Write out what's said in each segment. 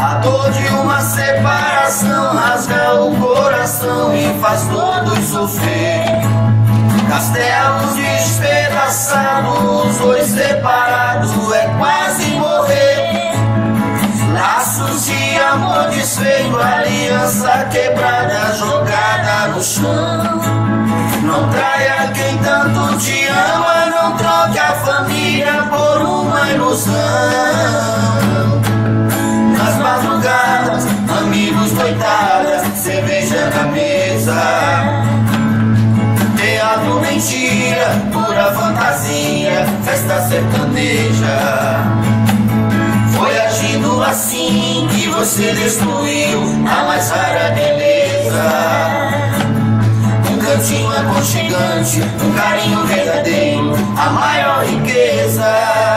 A dor de uma separação rasga o coração e faz todos sofrer. Castelos despedaçados, dois separados, é quase morrer. Laços de amor desfeito, aliança quebrada, jogada no chão. Não traia na mesa. Teatro, mentira, pura fantasia, festa sertaneja. Foi agindo assim que você destruiu a mais rara beleza. Um cantinho aconchegante, um carinho verdadeiro, a maior riqueza.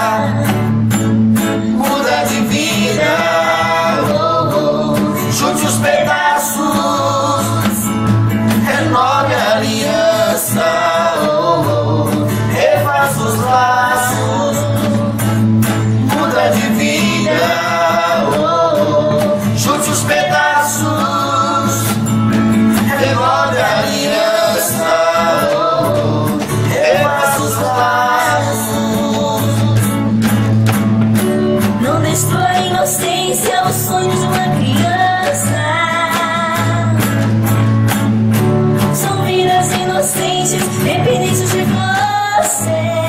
inocentes, dependentes de você.